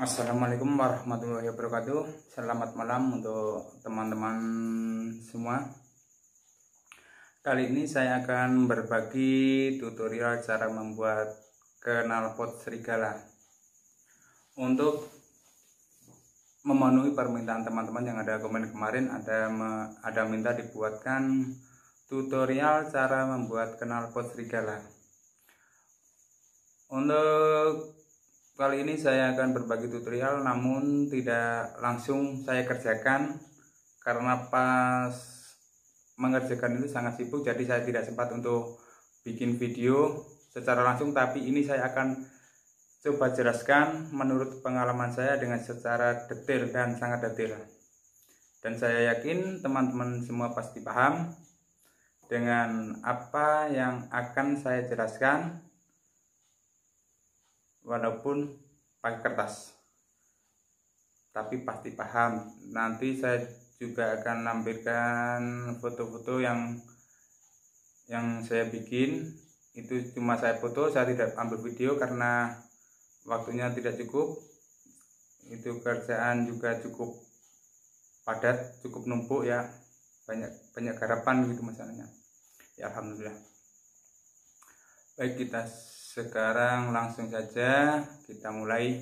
Assalamualaikum warahmatullahi wabarakatuh. Selamat malam untuk teman-teman semua. Kali ini saya akan berbagi tutorial cara membuat knalpot serigala. Untuk memenuhi permintaan teman-teman yang ada komen kemarin ada ada minta dibuatkan tutorial cara membuat knalpot serigala. Untuk kali ini saya akan berbagi tutorial namun tidak langsung saya kerjakan karena pas mengerjakan itu sangat sibuk jadi saya tidak sempat untuk bikin video secara langsung. Tapi ini saya akan coba jelaskan menurut pengalaman saya dengan secara detail dan sangat detail. Dan saya yakin teman-teman semua pasti paham dengan apa yang akan saya jelaskan walaupun pakai kertas. Tapi pasti paham. Nanti saya juga akan nampilkan foto-foto yang yang saya bikin. Itu cuma saya foto saya tidak ambil video karena waktunya tidak cukup. Itu kerjaan juga cukup padat cukup numpuk ya. Banyak banyak garapan gitu masalahnya. Ya alhamdulillah. Baik kita sekarang langsung saja kita mulai.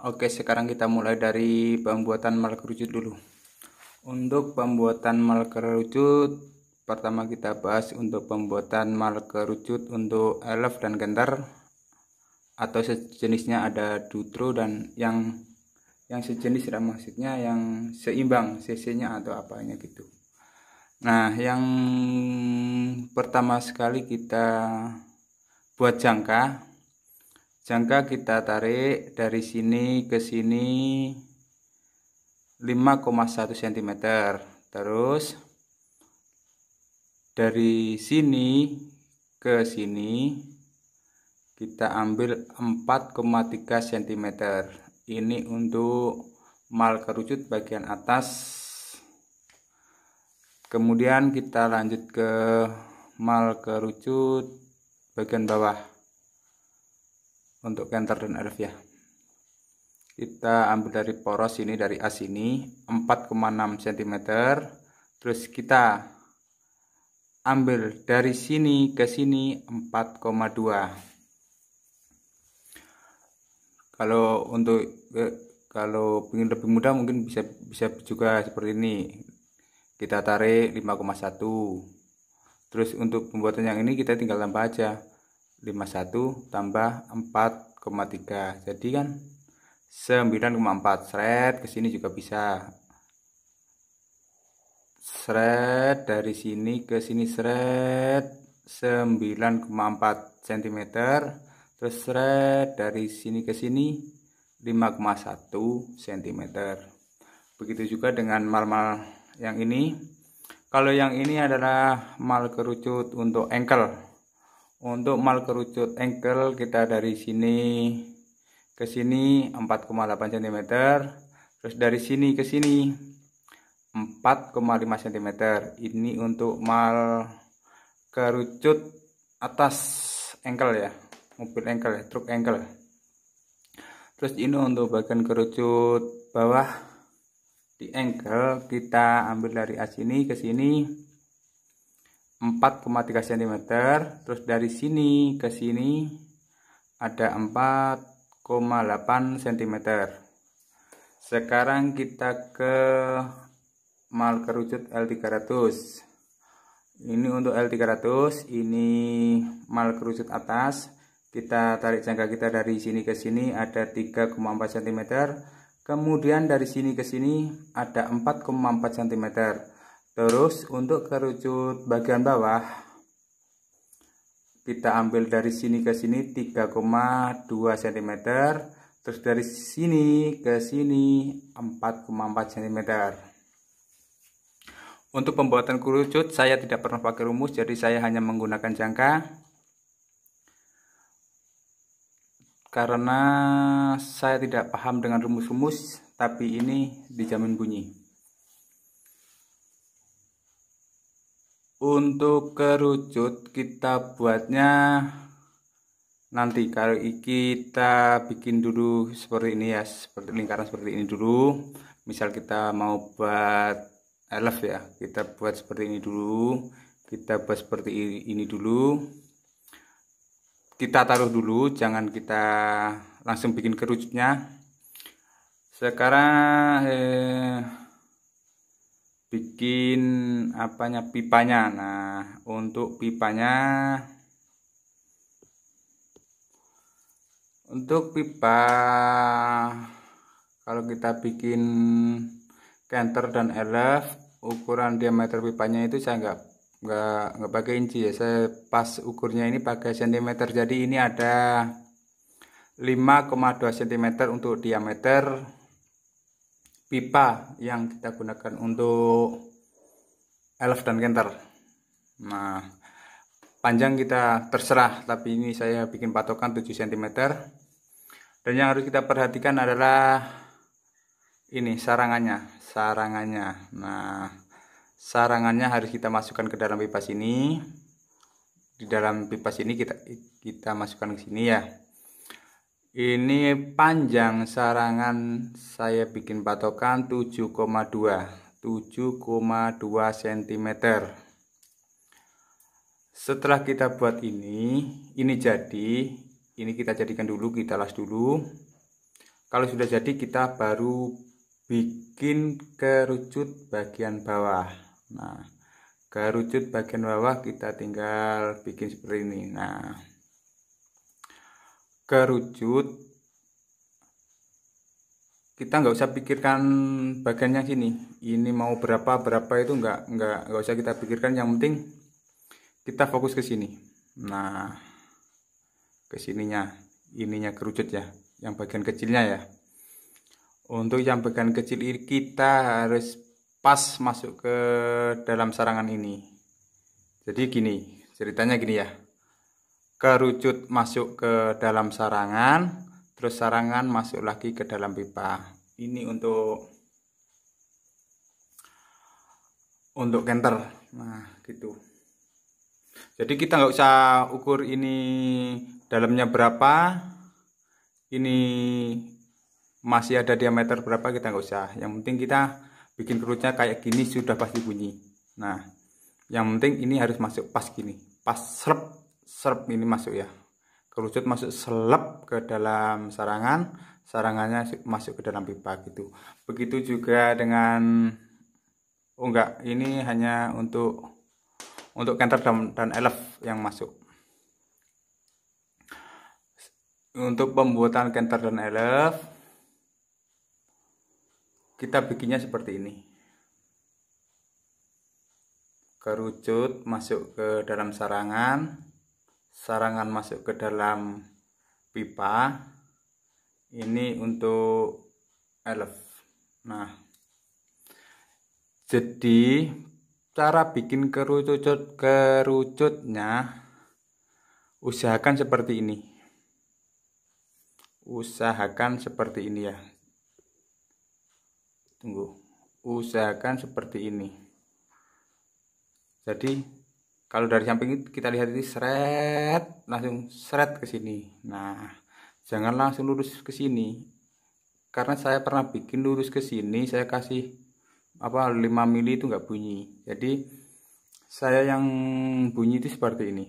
Oke sekarang kita mulai dari pembuatan mal kerucut dulu. Untuk pembuatan mal kerucut pertama kita bahas untuk pembuatan mal kerucut untuk elf dan gentar atau sejenisnya ada dutro dan yang yang sejenis dan maksudnya yang seimbang cc nya atau apanya gitu. Nah yang pertama sekali kita buat jangka jangka kita tarik dari sini ke sini 5,1 cm terus dari sini ke sini kita ambil 4,3 cm ini untuk mal kerucut bagian atas. Kemudian kita lanjut ke mal kerucut bagian bawah untuk kenter dan ya. Kita ambil dari poros ini dari as ini 4,6 cm. Terus kita ambil dari sini ke sini 4,2 kalau untuk eh, kalau ingin lebih mudah mungkin bisa bisa juga seperti ini. Kita tarik 5,1 terus untuk pembuatan yang ini kita tinggal tambah aja. 51 tambah 4,3 jadi kan 9,4 seret ke sini juga bisa. Seret dari sini ke sini. Seret 9,4 cm terus seret dari sini ke sini 5,1 cm begitu juga dengan mal-mal yang ini kalau yang ini adalah mal kerucut untuk engkel. Untuk mal kerucut engkel kita dari sini ke sini 4,8 cm terus dari sini ke sini 4,5 cm ini untuk mal kerucut atas engkel ya mobil engkel ya truk engkel. Terus ini untuk bagian kerucut bawah di angle kita ambil dari as ini ke sini 4,3 cm terus dari sini ke sini ada 4,8 cm sekarang kita ke mal kerucut L300 ini untuk L300 ini mal kerucut atas. Kita tarik jangka kita dari sini ke sini ada 3,4 cm kemudian dari sini ke sini ada 4,4 cm. Terus untuk kerucut bagian bawah kita ambil dari sini ke sini 3,2 cm. Terus dari sini ke sini 4,4 cm. Untuk pembuatan kerucut saya tidak pernah pakai rumus jadi saya hanya menggunakan jangka karena saya tidak paham dengan rumus-rumus tapi ini dijamin bunyi. Untuk kerucut kita buatnya nanti kalau kita bikin dulu seperti ini ya seperti lingkaran seperti ini dulu. Misal kita mau buat elf ya kita buat seperti ini dulu. Kita buat seperti ini dulu kita taruh dulu jangan kita langsung bikin kerucutnya sekarang eh, bikin apanya pipanya. Nah untuk pipanya untuk pipa kalau kita bikin canter dan elef ukuran diameter pipanya itu saya nggak nggak nggak pakai inci ya. Saya pas ukurnya ini pakai cm jadi ini ada 5,2 cm untuk diameter pipa yang kita gunakan untuk elf dan canter. Nah panjang kita terserah tapi ini saya bikin patokan 7 cm dan yang harus kita perhatikan adalah ini sarangannya sarangannya. Nah sarangannya harus kita masukkan ke dalam pipa sini di dalam pipa sini kita kita masukkan ke sini ya. Ini panjang sarangan saya bikin patokan 7,2 7,2 cm setelah kita buat ini ini jadi ini kita jadikan dulu kita las dulu. Kalau sudah jadi kita baru bikin kerucut bagian bawah nah kerucut bagian bawah kita tinggal bikin seperti ini. Nah kerucut kita nggak usah pikirkan bagiannya sini. Ini mau berapa berapa itu nggak nggak nggak usah kita pikirkan. Yang penting kita fokus ke sini. Nah ke sininya ininya kerucut ya yang bagian kecilnya ya. Untuk yang bagian kecil ini kita harus pas masuk ke dalam sarangan ini. Jadi gini ceritanya gini ya. Kerucut masuk ke dalam sarangan terus sarangan masuk lagi ke dalam pipa. Ini untuk untuk kenter. Nah gitu. Jadi kita nggak usah ukur ini dalamnya berapa. Ini masih ada diameter berapa kita nggak usah. Yang penting kita bikin perutnya kayak gini sudah pasti bunyi. Nah yang penting ini harus masuk pas gini. Pas serp serp ini masuk ya. Kerucut masuk selep ke dalam sarangan sarangannya masuk ke dalam pipa gitu. Begitu juga dengan oh enggak ini hanya untuk untuk canter dan, dan elf yang masuk. Untuk pembuatan canter dan elf kita bikinnya seperti ini. Kerucut masuk ke dalam sarangan. Sarangan masuk ke dalam pipa. Ini untuk elf nah jadi cara bikin kerucut kerucutnya usahakan seperti ini. Usahakan seperti ini ya tunggu. Usahakan seperti ini. Jadi kalau dari samping kita lihat ini seret langsung seret ke sini. Nah jangan langsung lurus ke sini. Karena saya pernah bikin lurus ke sini saya kasih apa 5 mili itu enggak bunyi. Jadi saya yang bunyi itu seperti ini.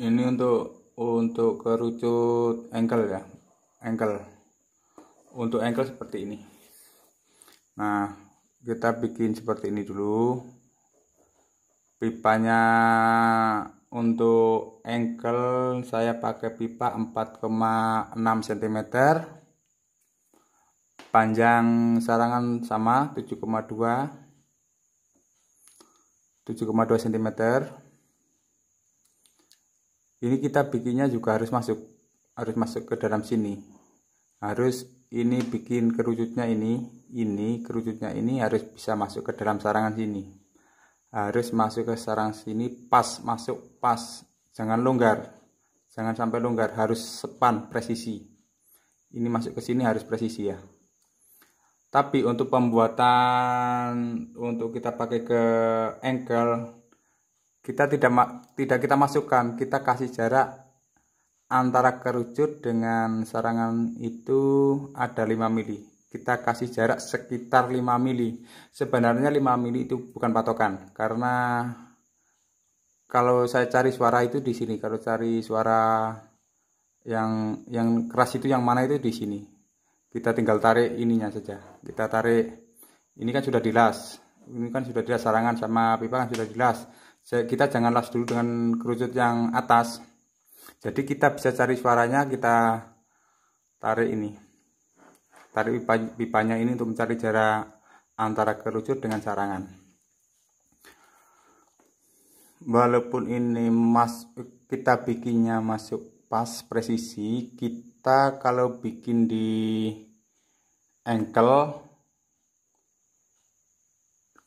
Ini untuk untuk kerucut ankle ya ankle untuk ankle seperti ini. Nah kita bikin seperti ini dulu. Pipanya untuk ankle saya pakai pipa 4,6 cm panjang sarangan sama 7,2 7,2 cm ini kita bikinnya juga harus masuk harus masuk ke dalam sini. Harus ini bikin kerucutnya ini ini kerucutnya ini harus bisa masuk ke dalam sarangan sini. Harus masuk ke sarang sini pas masuk pas. Jangan longgar. Jangan sampai longgar harus sepan presisi. Ini masuk ke sini harus presisi ya. Tapi untuk pembuatan untuk kita pakai ke ankle kita tidak tidak kita masukkan. Kita kasih jarak antara kerucut dengan sarangan itu ada 5 mili. Kita kasih jarak sekitar 5 mili. Sebenarnya 5 mili itu bukan patokan karena kalau saya cari suara itu di sini. Kalau cari suara yang yang keras itu yang mana itu di sini. Kita tinggal tarik ininya saja. Kita tarik ini kan sudah dilas. Ini kan sudah dilas sarangan sama pipa kan sudah dilas. Kita jangan las dulu dengan kerucut yang atas jadi kita bisa cari suaranya kita tarik ini. Tarik pipa, pipanya ini untuk mencari jarak antara kerucut dengan sarangan. Walaupun ini mas kita bikinnya masuk pas presisi kita kalau bikin di ankle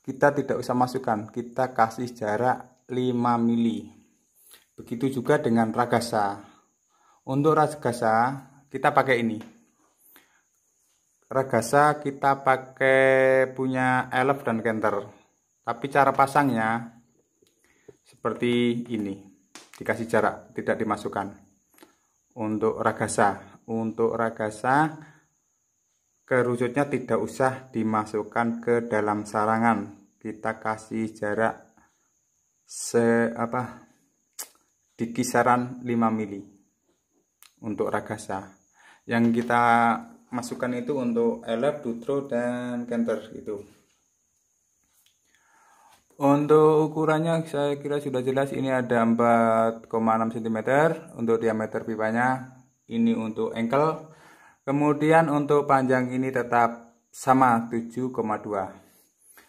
kita tidak usah masukkan. Kita kasih jarak 5 mili Begitu juga dengan ragasa. Untuk ragasa kita pakai ini. Ragasa kita pakai punya elf dan kenter. Tapi cara pasangnya seperti ini. Dikasih jarak, tidak dimasukkan. Untuk ragasa, untuk ragasa kerucutnya tidak usah dimasukkan ke dalam sarangan. Kita kasih jarak se apa di kisaran 5 mili untuk ragasa yang kita masukkan itu untuk elef, dutro, dan kenter itu untuk ukurannya saya kira sudah jelas ini ada 4,6 cm untuk diameter pipanya ini untuk ankle kemudian untuk panjang ini tetap sama 7,2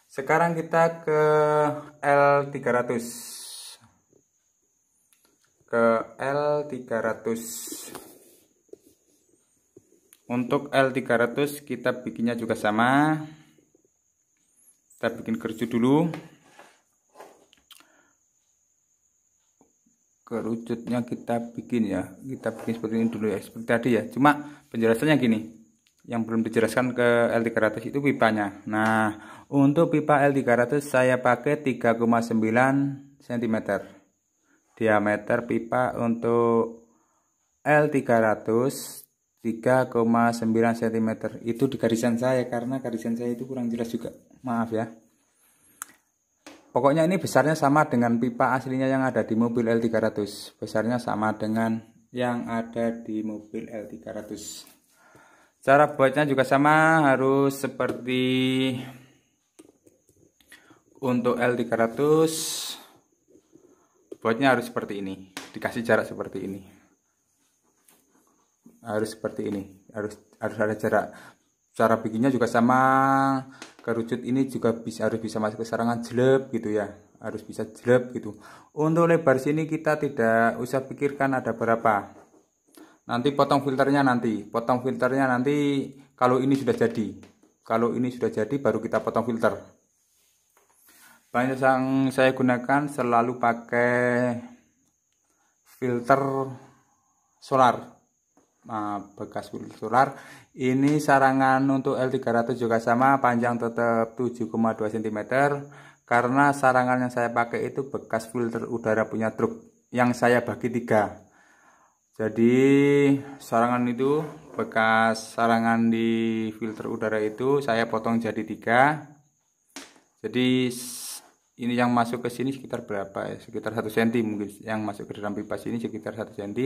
sekarang kita ke L300 ke L300 untuk L300 kita bikinnya juga sama. Kita bikin kerucut dulu. Kerucutnya kita bikin ya. Kita bikin seperti ini dulu ya seperti tadi ya. Cuma penjelasannya gini. Yang belum dijelaskan ke L300 itu pipanya. Nah untuk pipa L300 saya pakai 3,9 cm diameter pipa untuk L300 3,9 cm itu di garisan saya karena garisan saya itu kurang jelas juga. Maaf ya. Pokoknya ini besarnya sama dengan pipa aslinya yang ada di mobil L300 besarnya sama dengan yang ada di mobil L300 cara buatnya juga sama harus seperti untuk L300 buatnya harus seperti ini. Dikasih jarak seperti ini. Harus seperti ini. Harus harus ada jarak. Cara bikinnya juga sama. Kerucut ini juga bisa harus bisa masuk ke sarangan jelek gitu ya. Harus bisa jelek gitu. Untuk lebar sini kita tidak usah pikirkan ada berapa. Nanti potong filternya nanti. Potong filternya nanti kalau ini sudah jadi. Kalau ini sudah jadi baru kita potong filter banyak yang saya gunakan selalu pakai filter solar. Nah, bekas filter solar. Ini sarangan untuk L300 juga sama panjang tetap 7,2 cm karena sarangan yang saya pakai itu bekas filter udara punya truk yang saya bagi tiga. Jadi sarangan itu bekas sarangan di filter udara itu saya potong jadi tiga. Jadi ini yang masuk ke sini sekitar berapa ya? Sekitar satu cm mungkin. Yang masuk ke dalam pipa sini sekitar satu cm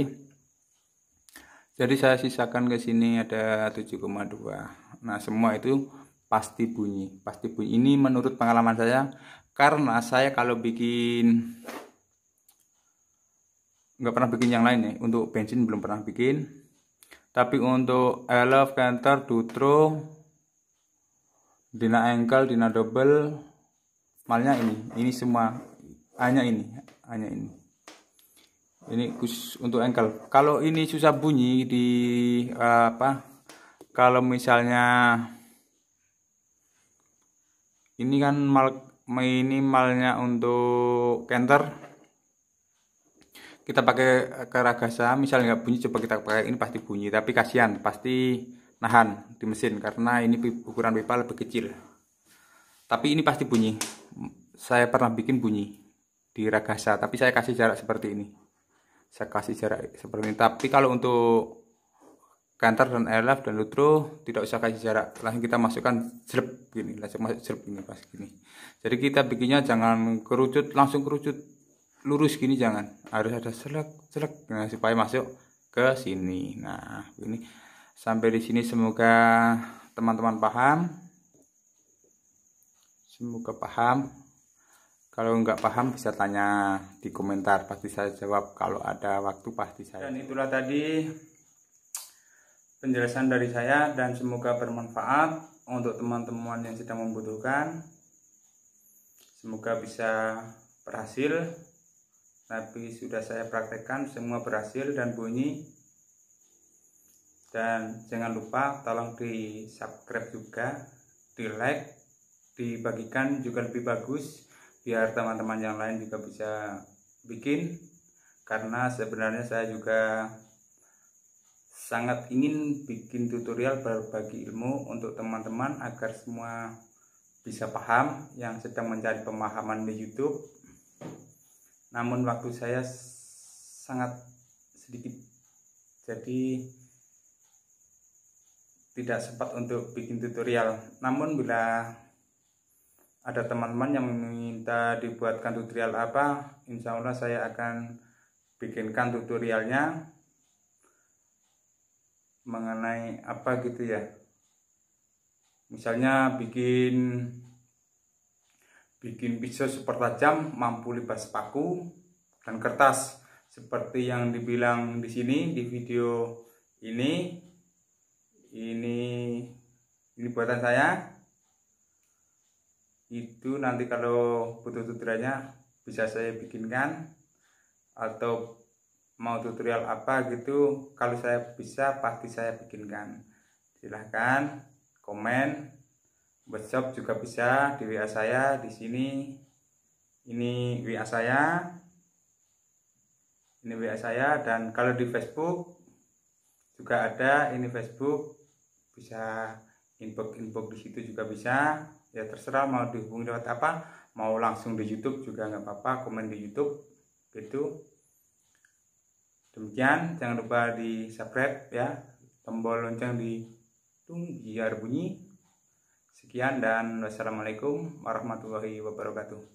jadi saya sisakan ke sini ada 7,2 nah semua itu pasti bunyi. Pasti bunyi. Ini menurut pengalaman saya karena saya kalau bikin nggak pernah bikin yang lain ya untuk bensin belum pernah bikin. Tapi untuk elf canter dutro dina ankle dina double malnya ini ini semua hanya ini hanya ini. Ini khusus untuk engkel. Kalau ini susah bunyi di apa kalau misalnya ini kan mal minimalnya untuk kenter. Kita pakai keragasa misalnya nggak bunyi coba kita pakai ini pasti bunyi. Tapi kasihan pasti nahan di mesin. Karena ini ukuran pipa lebih kecil tapi ini pasti bunyi. Saya pernah bikin bunyi di Ragasa tapi saya kasih jarak seperti ini. Saya kasih jarak seperti ini. Tapi kalau untuk kantor dan airlift dan lutro tidak usah kasih jarak. Langsung kita masukkan jelek gini langsung masuk jelek ini pas gini. Jadi kita bikinnya jangan kerucut langsung kerucut. Lurus gini jangan. Harus ada selek selek nah, supaya masuk ke sini. Nah ini sampai di sini. Semoga teman-teman paham semoga paham kalau nggak paham bisa tanya di komentar, pasti saya jawab. Kalau ada waktu pasti saya. Dan itulah tadi penjelasan dari saya dan semoga bermanfaat untuk teman-teman yang sedang membutuhkan. Semoga bisa berhasil. Tapi sudah saya praktekkan semua berhasil dan bunyi. Dan jangan lupa tolong di subscribe juga, di like, dibagikan juga lebih bagus biar teman-teman yang lain juga bisa bikin. Karena sebenarnya saya juga sangat ingin bikin tutorial berbagi ilmu untuk teman-teman agar semua bisa paham yang sedang mencari pemahaman di YouTube. Namun waktu saya sangat sedikit jadi tidak sempat untuk bikin tutorial. Namun bila ada teman-teman yang meminta dibuatkan tutorial apa insya Allah saya akan bikinkan tutorialnya mengenai apa gitu ya. Misalnya bikin bikin pisau super tajam mampu libas paku dan kertas. Seperti yang dibilang di sini di video ini ini ini buatan saya itu nanti kalau butuh tutorialnya bisa saya bikinkan. Atau mau tutorial apa gitu kalau saya bisa pasti saya bikinkan. Silahkan komen. Workshop juga bisa di WA saya di sini. Ini WA saya. Ini WA saya. Dan kalau di Facebook juga ada ini Facebook. Bisa inbox inbox di situ juga bisa ya terserah mau dihubungi lewat apa mau langsung di YouTube juga nggak apa-apa komen di YouTube itu demikian jangan lupa di subscribe ya tombol lonceng di tung biar bunyi. Sekian dan wassalamualaikum warahmatullahi wabarakatuh